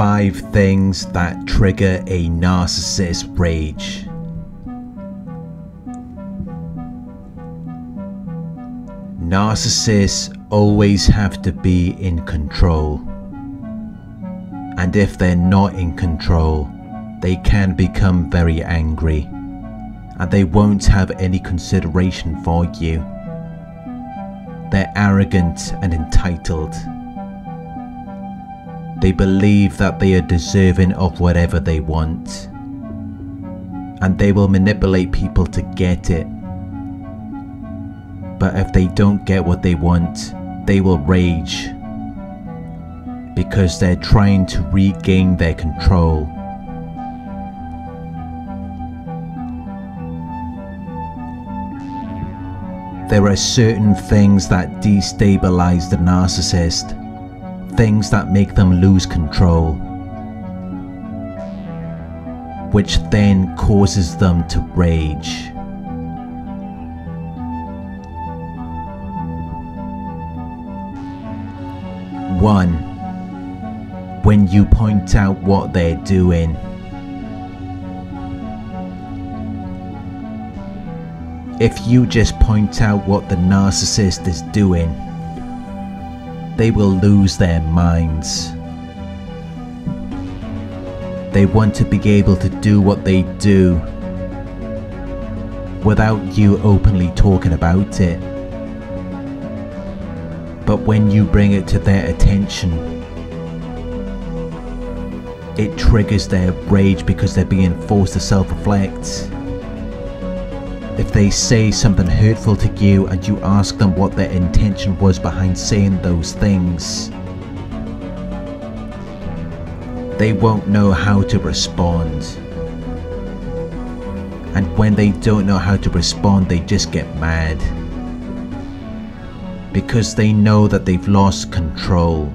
5 things that trigger a narcissist rage. Narcissists always have to be in control. And if they're not in control, they can become very angry. And they won't have any consideration for you. They're arrogant and entitled. They believe that they are deserving of whatever they want. And they will manipulate people to get it but if they don't get what they want, they will rage because they're trying to regain their control. There are certain things that destabilize the narcissist, things that make them lose control, which then causes them to rage. 1. When you point out what they're doing. If you just point out what the narcissist is doing, they will lose their minds. They want to be able to do what they do without you openly talking about it but when you bring it to their attention, it triggers their rage because they're being forced to self reflect. If they say something hurtful to you and you ask them what their intention was behind saying those things, they won't know how to respond. And when they don't know how to respond, they just get mad because they know that they've lost control.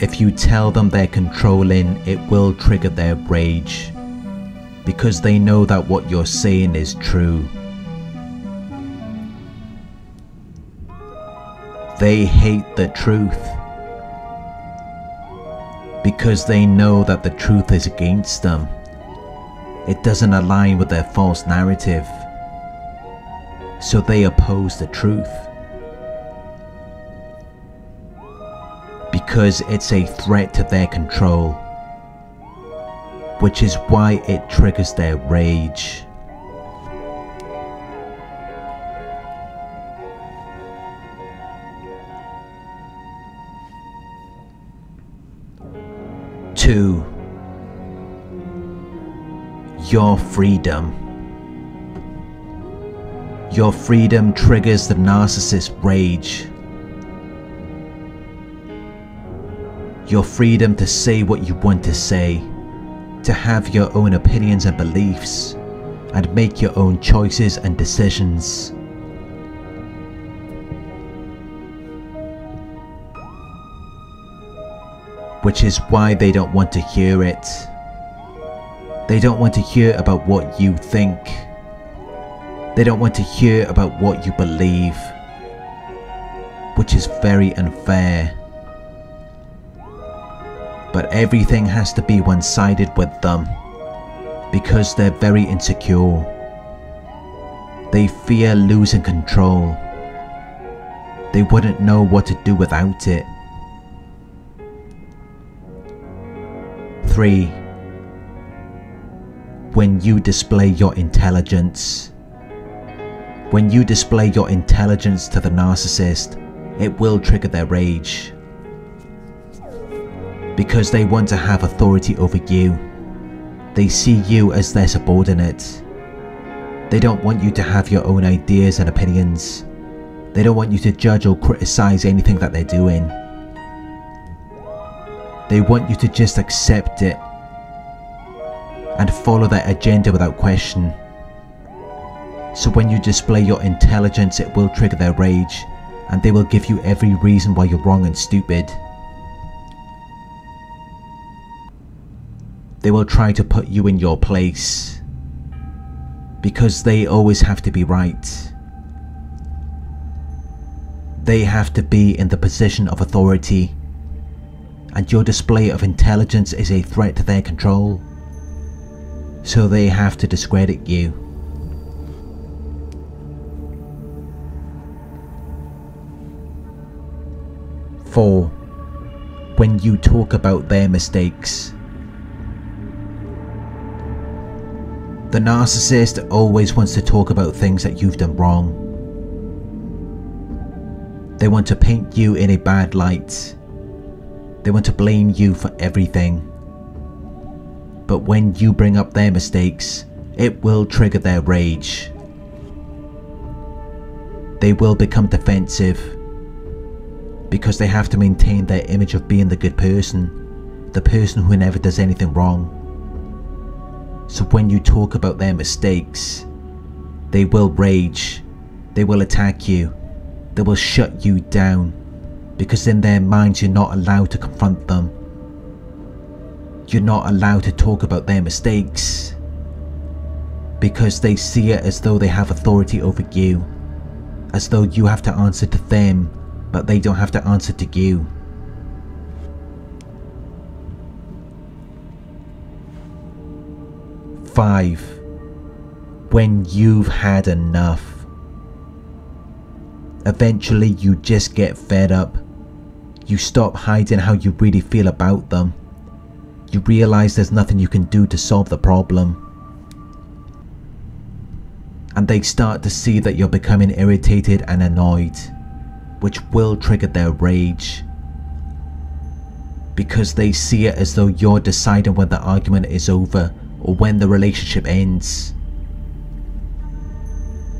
If you tell them they're controlling, it will trigger their rage because they know that what you're saying is true. They hate the truth because they know that the truth is against them. It doesn't align with their false narrative. So they oppose the truth. Because it's a threat to their control. Which is why it triggers their rage. Two your freedom. Your freedom triggers the narcissist's rage. Your freedom to say what you want to say, to have your own opinions and beliefs, and make your own choices and decisions. Which is why they don't want to hear it. They don't want to hear about what you think. They don't want to hear about what you believe. Which is very unfair. But everything has to be one sided with them. Because they're very insecure. They fear losing control. They wouldn't know what to do without it. 3 when you display your intelligence. When you display your intelligence to the narcissist, it will trigger their rage. Because they want to have authority over you. They see you as their subordinate. They don't want you to have your own ideas and opinions. They don't want you to judge or criticize anything that they're doing. They want you to just accept it and follow their agenda without question. So when you display your intelligence, it will trigger their rage, and they will give you every reason why you're wrong and stupid. They will try to put you in your place, because they always have to be right. They have to be in the position of authority, and your display of intelligence is a threat to their control, so they have to discredit you. Four, when you talk about their mistakes. The narcissist always wants to talk about things that you've done wrong. They want to paint you in a bad light. They want to blame you for everything. But when you bring up their mistakes, it will trigger their rage. They will become defensive because they have to maintain their image of being the good person, the person who never does anything wrong. So when you talk about their mistakes, they will rage, they will attack you, they will shut you down because in their minds you're not allowed to confront them. You're not allowed to talk about their mistakes because they see it as though they have authority over you, as though you have to answer to them, but they don't have to answer to you. 5. When you've had enough. Eventually you just get fed up. You stop hiding how you really feel about them. You realise there's nothing you can do to solve the problem. And they start to see that you're becoming irritated and annoyed, which will trigger their rage. Because they see it as though you're deciding when the argument is over or when the relationship ends.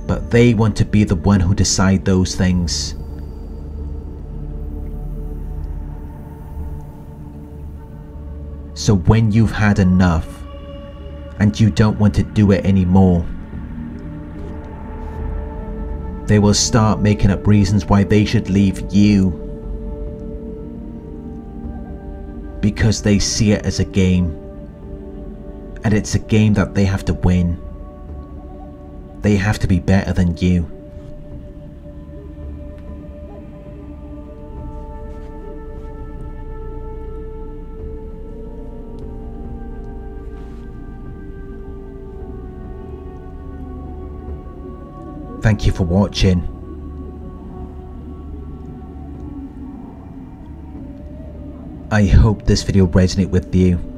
But they want to be the one who decide those things. So when you've had enough and you don't want to do it anymore, they will start making up reasons why they should leave you because they see it as a game and it's a game that they have to win. They have to be better than you. Thank you for watching. I hope this video resonated with you.